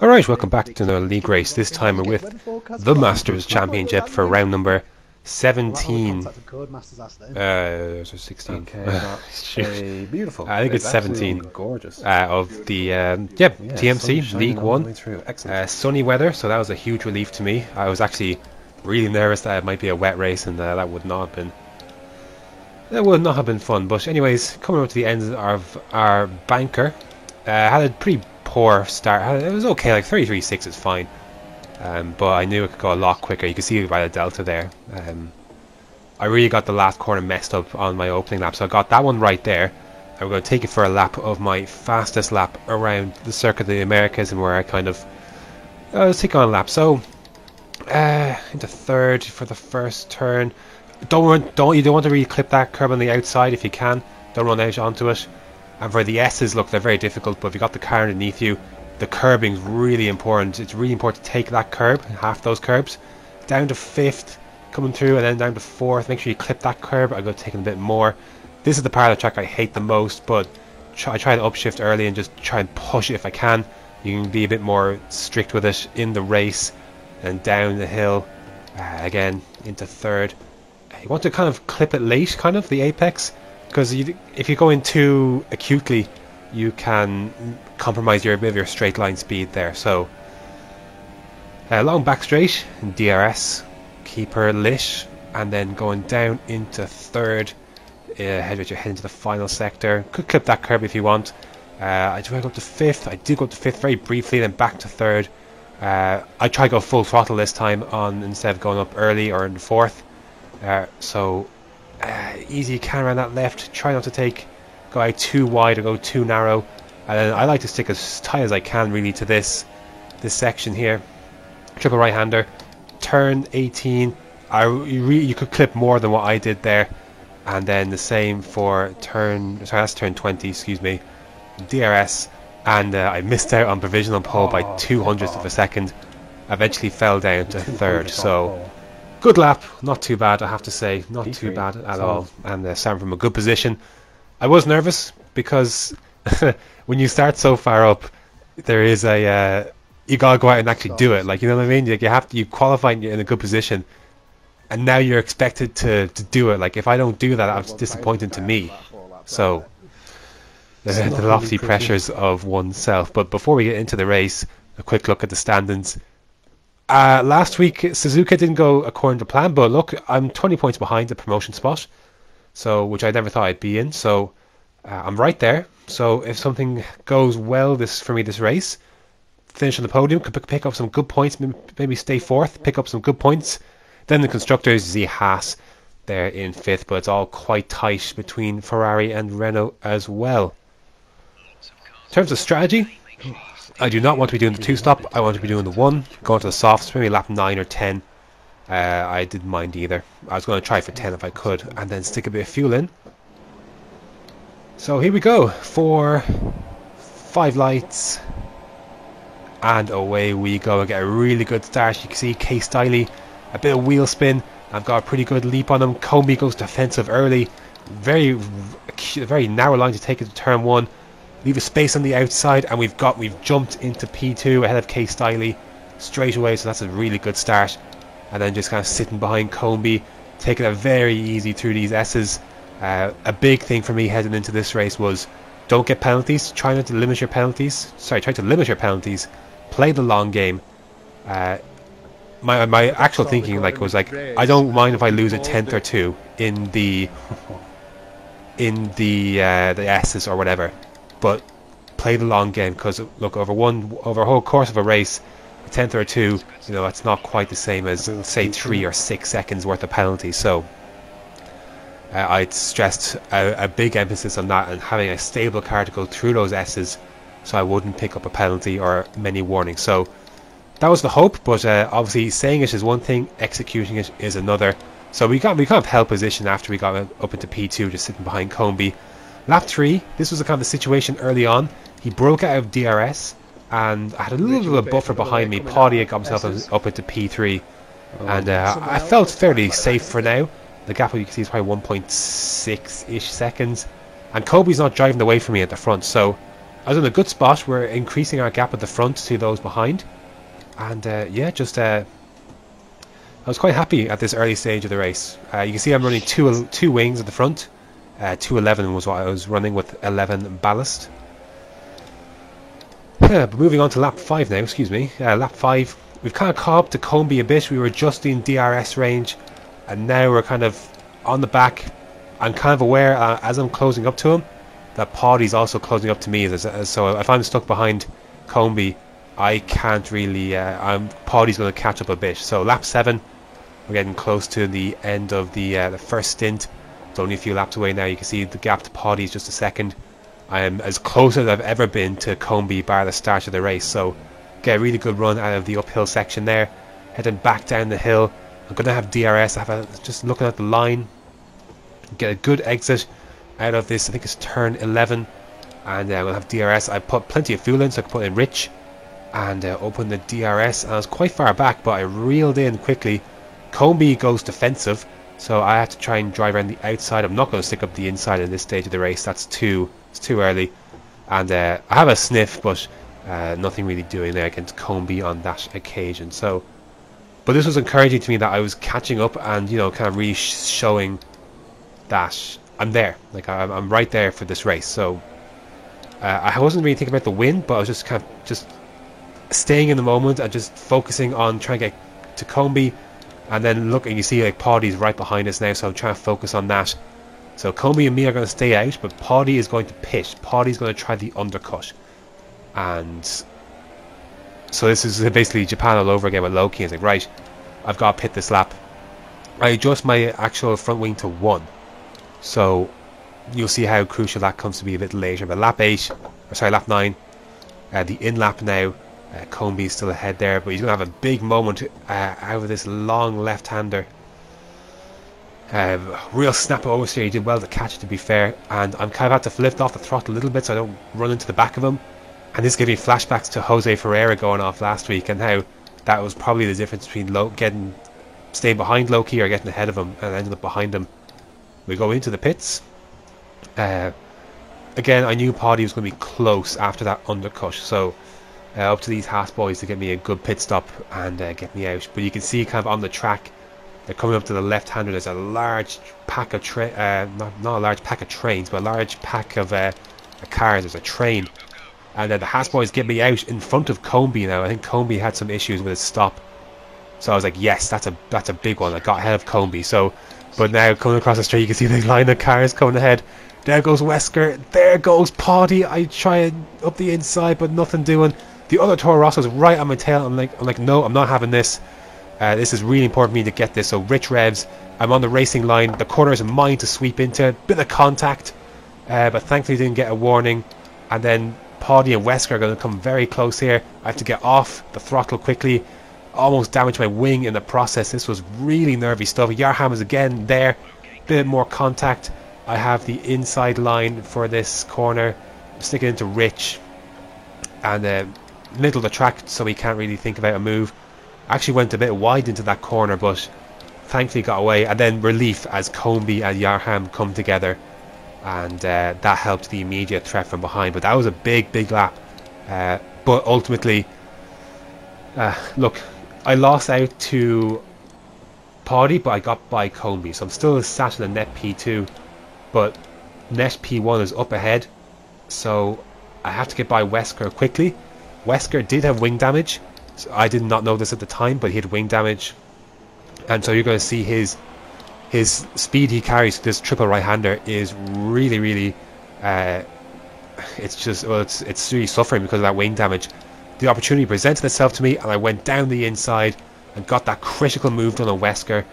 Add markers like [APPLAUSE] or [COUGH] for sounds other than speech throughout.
Alright, welcome back to another league race. This time we're with the Masters Championship for round number 17. Uh, so 16. Okay, [LAUGHS] beautiful. I think it's 17. Gorgeous. Uh, of the, um, yeah, TMC League shining all the 1. way through. Excellent. Uh, sunny weather, so that was a huge relief to me. I was actually really nervous that it might be a wet race and uh, that would not have been that would not have been fun. But anyways, coming up to the end of our banker, uh, had a pretty poor start. It was okay, like 33.6 is fine. Um, but I knew it could go a lot quicker. You can see by the delta there. Um, I really got the last corner messed up on my opening lap, so I got that one right there. And we're going to take it for a lap of my fastest lap around the Circuit of the Americas, and where I kind of uh, let's take on a lap. So uh, into third for the first turn. Don't run, don't you don't want to really clip that curb on the outside if you can. Don't run out onto it. And for the S's, look, they're very difficult. But if you got the car underneath you, the curbing is really important. It's really important to take that curb, half those curbs, down to fifth, coming through, and then down to fourth. Make sure you clip that curb. I go taking a bit more. This is the part of the track I hate the most, but I try to upshift early and just try and push it if I can. You can be a bit more strict with it in the race and down the hill uh, again into third. You want to kind of clip it late, kind of the apex, because if you go in too acutely, you can compromise your of your straight line speed there. So uh, long back straight, DRS, keeper lit, and then going down into third. Uh, head with your head into the final sector. Could clip that curb if you want. Uh, I do go up to fifth. I did go up to fifth very briefly, then back to third. Uh, I try to go full throttle this time on instead of going up early or in fourth. Uh, so uh, easy you can around that left. Try not to take go out too wide or go too narrow. And then I like to stick as tight as I can really to this this section here. Triple right hander. Turn 18. I you, re- you could clip more than what I did there. And then the same for turn sorry that's turn 20 excuse me. DRS and uh, I missed out on provisional pole by Oh, two hundredths of a second. Eventually fell down to third. So good lap, not too bad, I have to say, not too P3, bad at solid. all. And uh, starting from a good position. I was nervous because [LAUGHS] when you start so far up, there is a uh, you gotta go out and actually do it. Like you know what I mean? Like you have to you qualify and you're in a good position, and now you're expected to to do it. Like if I don't do that, it's disappointing to me. So the, the lofty pressures of oneself. But before we get into the race, a quick look at the standings. Uh, last week, Suzuka didn't go according to plan, but look, I'm 20 points behind the promotion spot, so which I never thought I'd be in. So uh, I'm right there. So if something goes well this for me this race, finish on the podium, could pick- up some good points, maybe- stay fourth, pick up some good points. Then the constructors, see Haas there in fifth, but it's all quite tight between Ferrari and Renault as well. In terms of strategy, I do not want to be doing the two stop. I want to be doing the one, going to the softs, maybe lap nine or ten. Uh, I didn't mind either. I was going to try for ten if I could, and then stick a bit of fuel in. So here we go Four, five lights, and away we go. I get a really good start. You can see K Stiley, a bit of wheel spin. I've got a pretty good leap on him. Comey goes defensive early, very very narrow line to take it to turn one leave a space on the outside and we've got we've jumped into P2 ahead of K Stiley straight away so that's a really good start. And then just kind of sitting behind Combi taking it very easy through these S's. Uh, a big thing for me heading into this race was don't get penalties. Try not to limit your penalties. Sorry try to limit your penalties. Play the long game. Uh, my my actual thinking like was like I don't mind if I lose a tenth or two in the [LAUGHS] in the uh, the S's or whatever, but play the long game because look over one over a whole course of a race, a tenth or two, you know, that's not quite the same as say three or six seconds worth of penalty. So uh, I'd stressed a, a big emphasis on that and having a stable car to go through those S's, so I wouldn't pick up a penalty or many warnings. So that was the hope, but uh, obviously saying it is one thing, executing it is another. So we got we kind of held position after we got up into P2, just sitting behind Comby. Lap three, this was the kind of the situation early on. He broke out of DRS, and I had a little bit of a buffer behind me. Paddy got himself up into P3, and uh, I felt fairly safe for now. The gap you can see is probably 1.6 ish seconds, and Kobe's not driving away from me at the front, so I was in a good spot. We're increasing our gap at the front to those behind. And uh, yeah, just uh, I was quite happy at this early stage of the race. Uh, you can see I'm running two two wings at the front. Uh, 211 was what I was running with 11 ballast. But moving on to lap 5 now, excuse me. Uh, lap 5, we've kind of caught up to Combi a bit. We were adjusting DRS range, and now we're kind of on the back. I'm kind of aware uh, as I'm closing up to him that Paddy's also closing up to me. So if I'm stuck behind Combi, I can't really. Uh, I'm Paddy's going to catch up a bit. So lap seven, we're getting close to the end of the uh, the first stint. It's only a few laps away now. You can see the gap to Paddy is just a second. I am as close as I've ever been to Combi by the start of the race. So get a really good run out of the uphill section there. Heading back down the hill. I'm going to have DRS. I have a, just looking at the line. Get a good exit out of this. I think it's turn 11. And uh, we'll have DRS. I put plenty of fuel in so I can put in rich. And uh, open the DRS. And I was quite far back but I reeled in quickly. Combi goes defensive. So I have to try and drive around the outside. I'm not going to stick up the inside at this stage of the race. That's too it's too early. And uh, I have a sniff, but uh, nothing really doing there against Combi on that occasion. So, but this was encouraging to me that I was catching up and you know kind of really showing that I'm there. Like I'm, I'm right there for this race. So uh, I wasn't really thinking about the win, but I was just kind of just staying in the moment and just focusing on trying to get to Combi. And then look, and you see like Paddy's right behind us now, so I'm trying to focus on that. So Combi and me are going to stay out, but Paddy is going to pit. Paddy's going to try the undercut. And so this is basically Japan all over again with Loki. It's like, right, I've got to pit this lap. I adjust my actual front wing to 1. So you'll see how crucial that comes to be a bit later. But lap 8, or sorry, lap 9, uh, the in lap now, uh, Combi is still ahead there, but he's going to have a big moment uh, out of this long left-hander. Um, real snap over oversteer. He did well to catch it, to be fair. And I'm kind of had to lift off the throttle a little bit so I don't run into the back of him. And this gives me flashbacks to Jose Ferreira going off last week and how that was probably the difference between low, getting staying behind Loki or getting ahead of him and ending up behind him. We go into the pits. Uh, again, I knew Paddy was going to be close after that undercut, so uh, up to these Haas boys to get me a good pit stop and uh, get me out. But you can see kind of on the track they're coming up to the left-hander. There's a large pack of train, uh, not, not a large pack of trains, but a large pack of uh, cars. There's a train, and the Haas boys get me out in front of Combi now. I think Combi had some issues with his stop, so I was like, yes, that's a that's a big one. I got ahead of Combi. So, but now coming across the street, you can see the [LAUGHS] line of cars coming ahead. There goes Wesker. There goes Paddy. I try up the inside, but nothing doing. The other Toro Rosso is right on my tail. I'm like, I'm like, no, I'm not having this. Uh, this is really important for me to get this. So rich revs. I'm on the racing line. The corner is mine to sweep into. Bit of contact, uh, but thankfully didn't get a warning. And then Paddy and Wesker are going to come very close here. I have to get off the throttle quickly. Almost damaged my wing in the process. This was really nervy stuff. Yarham is again there. Bit more contact. I have the inside line for this corner. I'm sticking into Rich. And uh, the track so he can't really think about a move. Actually went a bit wide into that corner, but thankfully got away. And then relief as Combi and Yarham come together. And uh, that helped the immediate threat from behind. But that was a big, big lap. Uh, but ultimately, uh, look, I lost out to Paddy, but I got by Combi. So I'm still sat in the net P2. But net P1 is up ahead. So I have to get by Wesker quickly. Wesker did have wing damage, so I did not know this at the time, but he had wing damage, and so you're going to see his his speed he carries. This triple right-hander is really, really. Uh, it's just well, it's it's really suffering because of that wing damage. The opportunity presented itself to me, and I went down the inside and got that critical move done on Wesker.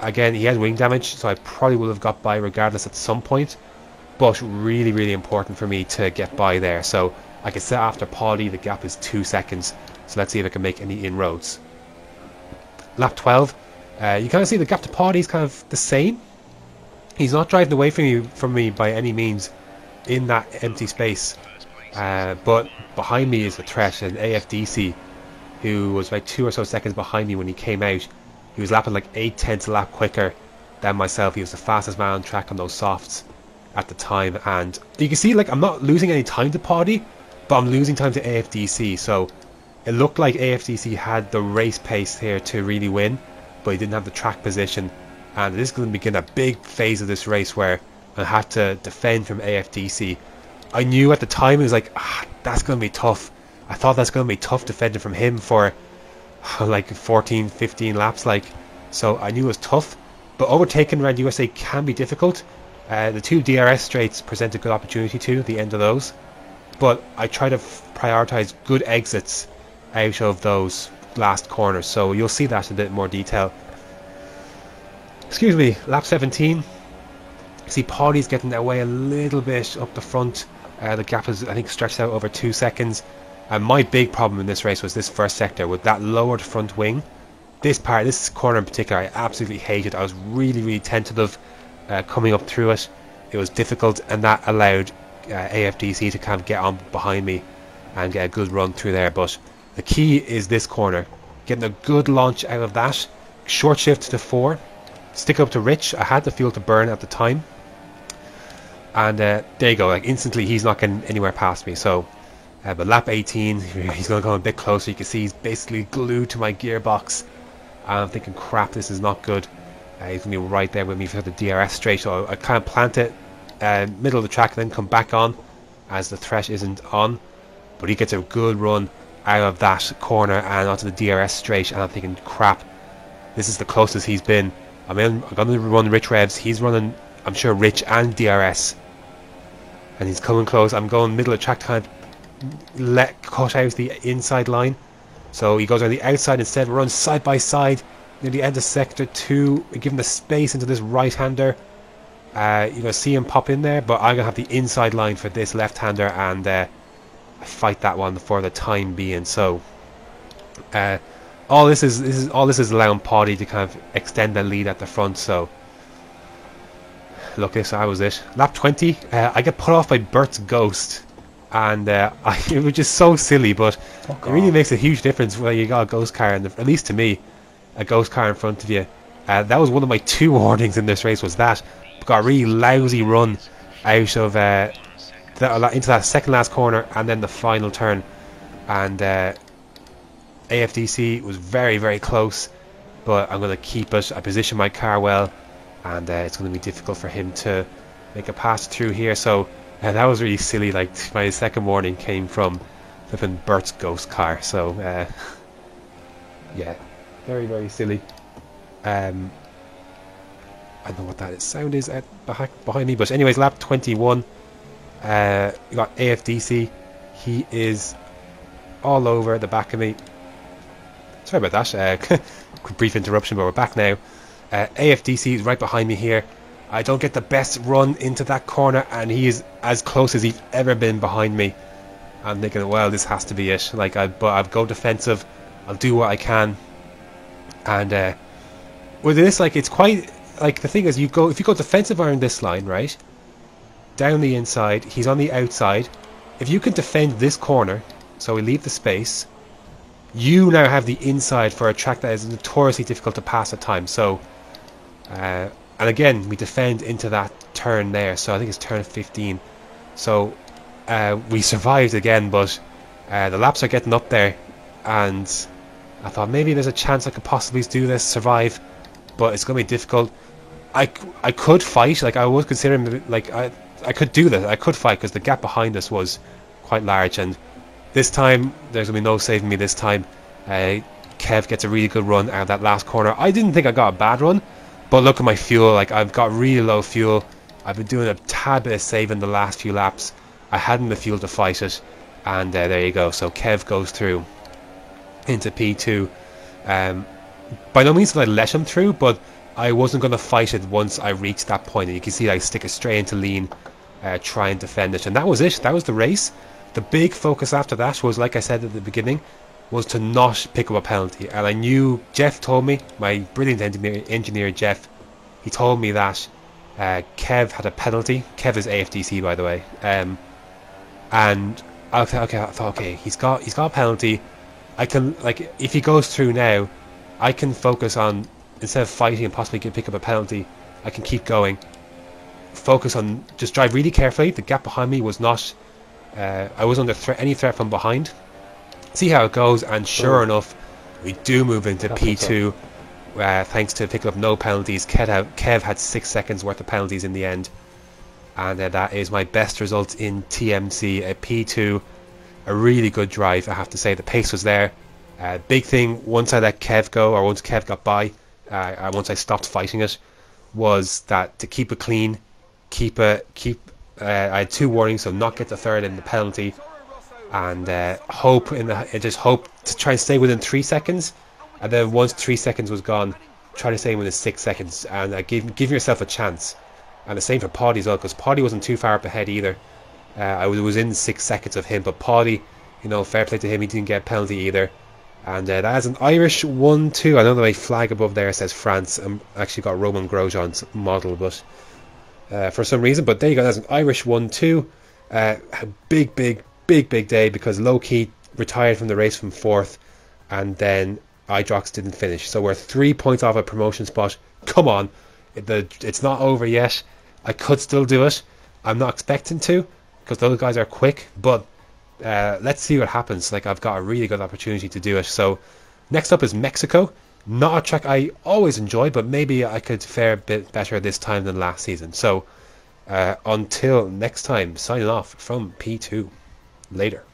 Again, he had wing damage, so I probably would have got by regardless at some point. But really, really important for me to get by there. So I can set after Paddy, the gap is two seconds. So let's see if I can make any inroads. Lap 12. Uh, you kind of see the gap to Paddy is kind of the same. He's not driving away from you from me by any means in that empty space. Uh, but behind me is a threat, an AFDC, who was like two or so seconds behind me when he came out. He was lapping like 8 tenths a lap quicker than myself. He was the fastest man on track on those softs at the time. And you can see, like, I'm not losing any time to Paddy, but I'm losing time to AFDC. So it looked like AFDC had the race pace here to really win, but he didn't have the track position. And this is going to begin a big phase of this race where I have to defend from AFDC. I knew at the time it was like ah, that's going to be tough. I thought that's going to be tough defending from him for [LAUGHS] like 14, 15 laps. Like so, I knew it was tough. But overtaking around USA can be difficult. Uh, the two DRS straights present a good opportunity too, the end of those. But I try to prioritise good exits out of those last corners, so you'll see that in a bit more detail. Excuse me, lap 17. See, Paudie's getting their way a little bit up the front. Uh, the gap is, I think, stretched out over two seconds. And my big problem in this race was this first sector with that lowered front wing. This part, this corner in particular, I absolutely hated. I was really, really tentative uh, coming up through it. It was difficult, and that allowed uh, AFDC to kind of get on behind me and get a good run through there. But the key is this corner, getting a good launch out of that. Short shift to four, stick up to Rich. I had the fuel to burn at the time, and uh, there you go. Like instantly, he's not getting anywhere past me. So, uh, but lap 18, [LAUGHS] he's going to come a bit closer. You can see he's basically glued to my gearbox. I'm thinking, crap, this is not good. Uh, he's going to be right there with me for the DRS straight. So I, I kind of plant it uh, middle of the track, then come back on as the thresh isn't on. But he gets a good run out of that corner and onto the DRS straight, and I'm thinking, crap, this is the closest he's been. I'm, in, I'm going to run Rich Revs. He's running, I'm sure, Rich and DRS. And he's coming close. I'm going middle of the track time. Let cut out the inside line. So he goes on the outside instead, runs side by side near the end of sector two, giving the space into this right hander. Uh, you're going to see him pop in there, but I'm going to have the inside line for this left hander and uh, fight that one for the time being. So, uh, all this is this is all this is allowing Paudie to kind of extend the lead at the front. So, look, this I was it. Lap 20, uh, I get put off by Bert's Ghost, and uh, [LAUGHS] I, it was just so silly, but oh, it really makes a huge difference when you got a ghost car, in the, at least to me, a ghost car in front of you. Uh, that was one of my two [LAUGHS] warnings in this race. Was that got a really lousy run out of uh, that, into that second last corner and then the final turn. And uh, AFDC was very, very close, but I'm going to keep it. I position my car well, and uh, it's going to be difficult for him to make a pass through here. So uh, that was really silly. Like [LAUGHS] my second warning came from flipping Bert's ghost car. So uh, [LAUGHS] yeah, very, very silly. Um, I don't know what that sound is at behind me, but anyways, lap 21. Uh, you got AFDC. He is all over the back of me. Sorry about that. Uh, [LAUGHS] brief interruption, but we're back now. Uh, AFDC is right behind me here. I don't get the best run into that corner, and he is as close as he's ever been behind me. I'm thinking, well, this has to be it. Like, I, but I'll go defensive. I'll do what I can. And uh, with this, like, it's quite like the thing is, you go if you go defensive around this line, right? Down the inside, he's on the outside. If you can defend this corner, so we leave the space, you now have the inside for a track that is notoriously difficult to pass at times. So, uh, and again, we defend into that turn there. So I think it's turn 15. So uh, we survived again, but uh, the laps are getting up there, and I thought maybe there's a chance I could possibly do this, survive, but it's to be difficult. I, I could fight. Like I was considering, like I I could do this. I could fight because the gap behind us was quite large, and this time there's gonna be no saving me. This time, uh, Kev gets a really good run out of that last corner. I didn't think I got a bad run, but look at my fuel. Like I've got really low fuel. I've been doing a tad bit of saving the last few laps. I hadn't the fuel to fight it, and uh, there you go. So Kev goes through into P2. Um, by no means did I let him through, but I wasn't going to fight it once I reached that point. And you can see I stick it straight into lean, uh, try and defend it. And that was it. That was the race. The big focus after that was, like I said at the beginning, was to not pick up a penalty. And I knew, Jeff told me, my brilliant engineer, engineer Jeff, he told me that uh, Kev had a penalty. Kev is AFDC, by the way. Um, and I thought, okay, I thought, okay, he's got he's got a penalty. I can like if he goes through now, I can focus on instead of fighting and possibly pick up a penalty, I can keep going. Focus on just drive really carefully. The gap behind me was not Uh, I was under thre any threat from behind. See how it goes, and sure oh. enough, we do move into P2. Uh, thanks to picking up no penalties. Kev, Kev had six seconds worth of penalties in the end. And uh, that is my best result in TMC. A P2, a really good drive, I have to say. The pace was there. Uh, big thing, once I let Kev go, or once Kev got by, uh, once I stopped fighting it, was that to keep it clean, keep it, keep. Uh, I had two warnings, so not get the third in the penalty, and uh, hope in the just hope to try and stay within three seconds, and then once three seconds was gone, try to stay within six seconds, and uh, give give yourself a chance. And the same for Paddy as well, because Paddy wasn't too far up ahead either. Uh, I was, was in six seconds of him, but Paddy, you know, fair play to him, he didn't get a penalty either. And uh, that is an Irish 1-2. I know the flag above there says France. I'm actually got Romain Grosjean's model, but uh, for some reason. But there you go. That's an Irish 1-2. Uh, big, big, big, big day because Loki retired from the race from fourth, and then Idrox didn't finish. So we're three points off a promotion spot. Come on, the it's not over yet. I could still do it. I'm not expecting to because those guys are quick, but uh, let's see what happens. Like I've got a really good opportunity to do it. So next up is Mexico. Not a track I always enjoy, but maybe I could fare a bit better this time than last season. So uh, until next time, signing off from P2. Later.